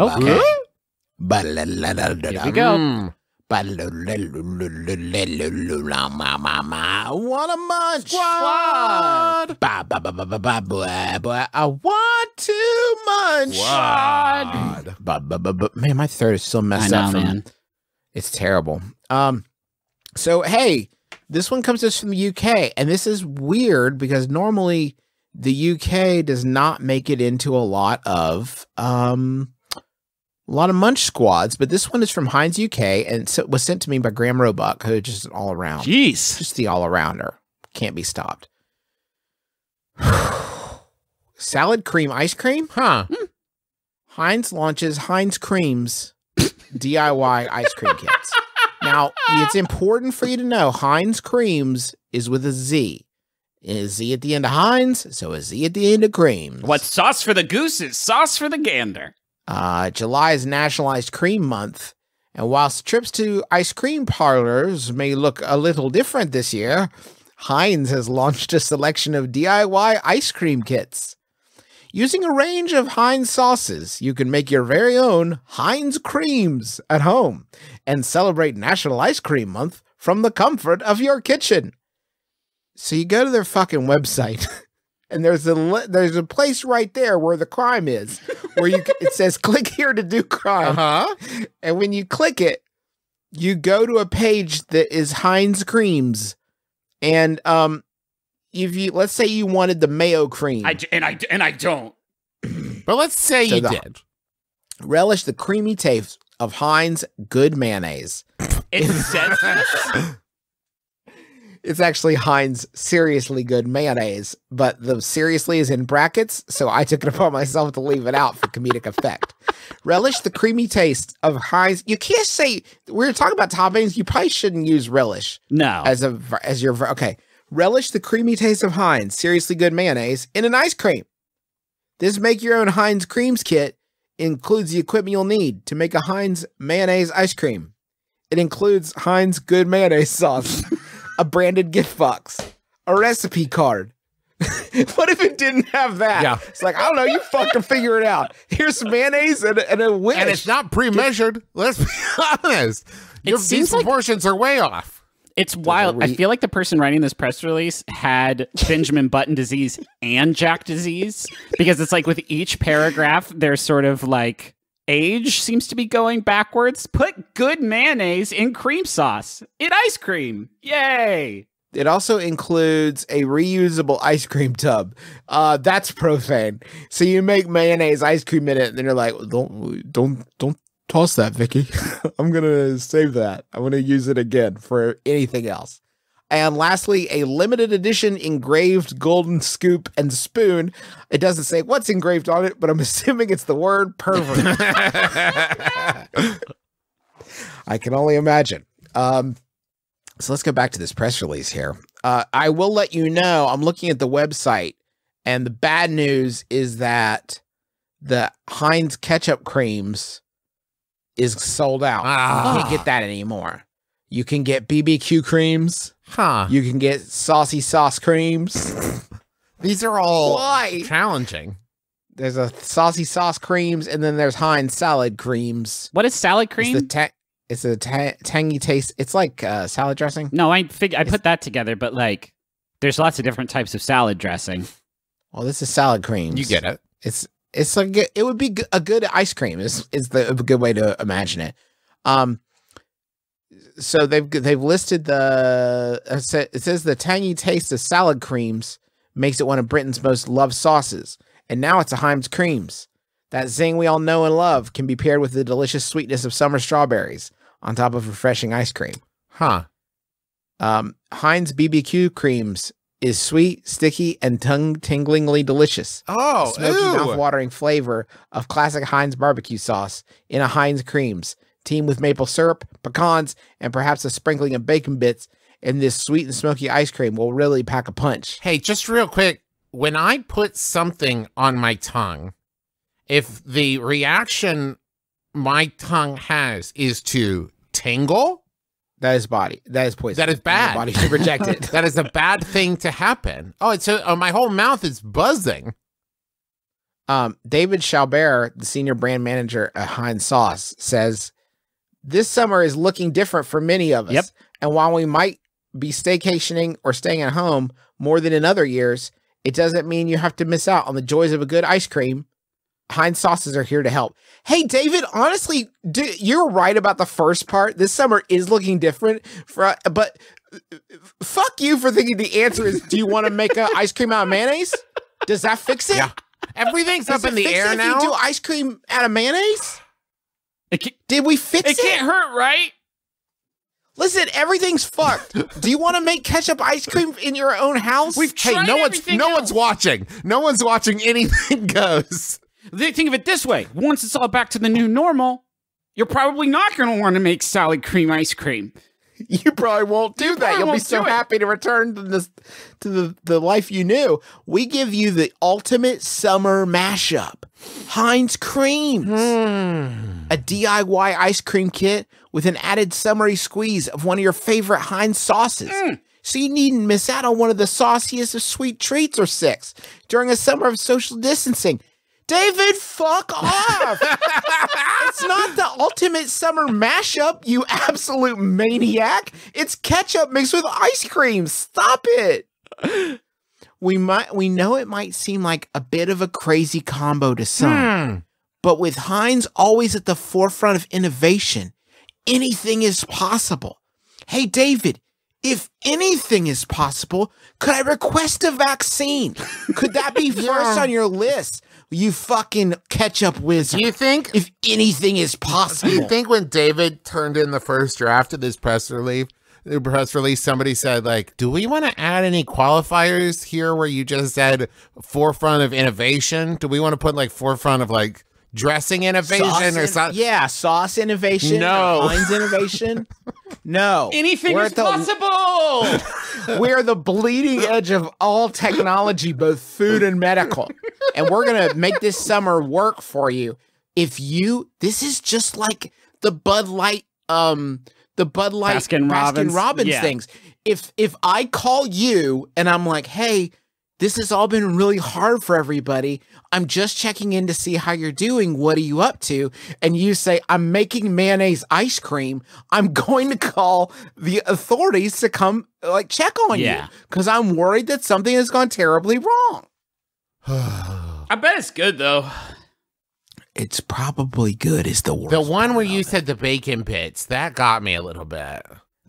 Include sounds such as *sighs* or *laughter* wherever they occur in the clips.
Okay. Here we go. Mm. What a munch! Squad. Ba, ba, ba, ba, ba, ba, blah, blah. I want to munch. Squad. Ba, ba, ba, ba. Man, my throat is still I messed know, up from man. It's terrible. Um, so hey, this one comes to us from the UK, and this is weird because normally the UK does not make it into a lot of um a lot of munch squads, but this one is from Heinz UK and so it was sent to me by Graham Roebuck, who is just an all around Jeez. just the all arounder. Can't be stopped. *sighs* Salad cream ice cream? Huh. Heinz launches Heinz Creamz *laughs* DIY ice cream kits. Now, it's important for you to know Heinz Creamz is with a Z. A Z at the end of Heinz, so a Z at the end of creams. What sauce for the goose is sauce for the gander. Uh, July is National Ice Cream Month, and whilst trips to ice cream parlors may look a little different this year, Heinz has *laughs* launched a selection of DIY ice cream kits. Using a range of Heinz sauces, you can make your very own Heinz creamz at home and celebrate National Ice Cream Month from the comfort of your kitchen. So you go to their fucking website, *laughs* and there's a there's a place right there where the crime is, where you it says *laughs* click here to do crime, Uh-huh. and when you click it, you go to a page that is Heinz creamz, and um, if you let's say you wanted the mayo cream, I d- and I d- and I don't. *clears throat* But let's say So you the- did. relish the creamy taste of Heinz good mayonnaise. It says this. *laughs* It's actually Heinz seriously good mayonnaise, but the seriously is in brackets, so I took it upon myself to leave it out for comedic effect. Relish the creamy taste of Heinz. You can't say we're talking about toppings. You probably shouldn't use relish No. as a as your okay. Relish the creamy taste of Heinz seriously good mayonnaise in an ice cream. This make your own Heinz creamz kit includes the equipment you'll need to make a Heinz mayonnaise ice cream. It includes Heinz good mayonnaise sauce, *laughs* a branded gift box, a recipe card. *laughs* what if it didn't have that? Yeah. It's like, I don't know, you fucking figure it out. Here's some mayonnaise and, a- and a wish. And it's not pre-measured. Let's be *laughs* honest. Your, these seems like- proportions are way off. It's wild. I feel like the person writing this press release had Benjamin Button disease and Jack disease because it's like with each paragraph, there's sort of like age seems to be going backwards. Put good mayonnaise in cream sauce in ice cream. Yay. It also includes a reusable ice cream tub. Uh, that's profane. So you make mayonnaise ice cream in it, and then you're like, don't, don't, don't toss that, Vicky. *laughs* I'm gonna save that. I'm gonna use it again for anything else. And lastly, a limited edition engraved golden scoop and spoon. It doesn't say what's engraved on it, but I'm *laughs* assuming it's the word pervert. I can only imagine. Um, so let's go back to this press release here. Uh, I will let you know. I'm looking at the website, and the bad news is that the Heinz ketchup creams is sold out. Ah. You can't get that anymore. You can get BBQ creams. Huh. You can get saucy sauce creams. *laughs* These are all Why? challenging. There's a saucy sauce creams, and then there's Heinz salad creams. What is salad It's cream? the ta- it's a ta- tangy taste. It's like uh, salad dressing. no, I fig- I put that together, but like there's lots of different types of salad dressing. Well, this is salad creams. You get it. It's it's like a- it would be a good ice cream. Is is the a good way to imagine it. Um. So they've they've listed the uh, it says the tangy taste of salad creams makes it one of Britain's most loved sauces, and now it's a Heinz creamz. That zing we all know and love can be paired with the delicious sweetness of summer strawberries on top of refreshing ice cream. Huh. Um, Heinz BBQ creams is sweet, sticky, and tongue tinglingly delicious Oh, smoky, mouth-watering flavor of classic Heinz barbecue sauce in a Heinz creamz, teamed with maple syrup, pecans, and perhaps a sprinkling of bacon bits. And this sweet and smoky ice cream will really pack a punch. Hey, just real quick. When I put something on my tongue, if the reaction my tongue has is to tingle, That is body. That is poison. That is bad. Body should reject it. *laughs* that is a bad thing to happen. Oh, it's a, oh, my whole mouth is buzzing. Um, David Chalbert, the senior brand manager at Heinz Sauce, says this summer is looking different for many of us. Yep. And while we might be staycationing or staying at home more than in other years, it doesn't mean you have to miss out on the joys of a good ice cream. Heinz sauces are here to help. Hey, David, honestly, do, you're right about the first part. This summer is looking different for, but fuck you for thinking the answer is do you want to make an ice cream out of mayonnaise? Does that fix it? Yeah. Everything's Does up in the air now. Do ice cream out of mayonnaise? It, ca- Did we fix it it? can't hurt, right? Listen, everything's fucked. do you want to make ketchup ice cream in your own house? We've hey, tried no one's everything no else. one's watching. No one's watching. Anything *laughs* goes. They think of it this way: once it's all back to the new normal, you're probably not going to want to make salad cream ice cream. *laughs* you probably won't do that. You'll be so happy to return to this to the, the life you knew. We give you the ultimate summer mashup. Heinz creamz. A DIY ice cream kit with an added summery squeeze of one of your favorite Heinz sauces. So you needn't miss out on one of the sauciest of sweet treats or six during a summer of social distancing. David, fuck off. *laughs* it's not the ultimate summer mashup, you absolute maniac. It's ketchup mixed with ice cream. Stop it. We might we know it might seem like a bit of a crazy combo to some, Hmm. but with Heinz always at the forefront of innovation, anything is possible. Hey David, if anything is possible, could I request a vaccine? Could that be *laughs* first on your list? You fucking ketchup wizard. Do you think? if anything is Do possible. you think when David turned in the first draft of this press release, the press release, somebody said like, "Do we want to add any qualifiers here where you just said forefront of innovation? Do we want to put like forefront of like dressing innovation Sauce or something?" Yeah, sauce innovation. No. Heinz innovation. *laughs* No. Anything We're is the- possible. *laughs* We're the bleeding *laughs* edge of all technology, both food and medical. And we're going to make this summer work for you. If you, this is just like the Bud Light, um, the Bud Light Baskin Robbins. Robbins Yeah. things. If, if I call you and I'm like, hey, this has all been really hard for everybody. I'm just checking in to see how you're doing. What are you up to? And you say, I'm making mayonnaise ice cream. I'm *laughs* going to call the authorities to come like check on Yeah. you because I'm worried that something has gone terribly wrong. I bet it's good though. It's probably good, is the word. the one where you said the bacon bits that got me a little bit.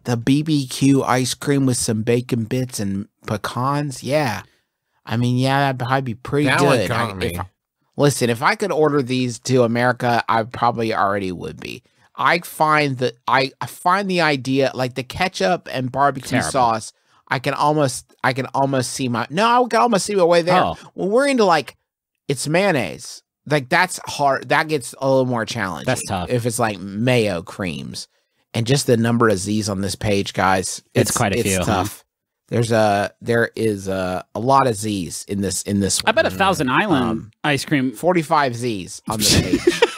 the BBQ ice cream with some bacon bits and pecans. Yeah. I mean, yeah, that'd probably be pretty one good. I- me. if- listen, if I could order these to America, I probably already would be. I find that I, I find the idea like the ketchup and barbecue Terrible. sauce. I can almost I can almost see my no, I can almost see my way there. Oh. When we're into like it's mayonnaise, like that's hard. That gets a little more challenging. That's tough. If it's like mayo creams, and just the number of Z's on this page, guys, It's quite a it's few, tough. There's a there is a, a lot of Z's in this in this. One. I bet a. Thousand Island Um, ice cream. 45 Z's on the *laughs* page.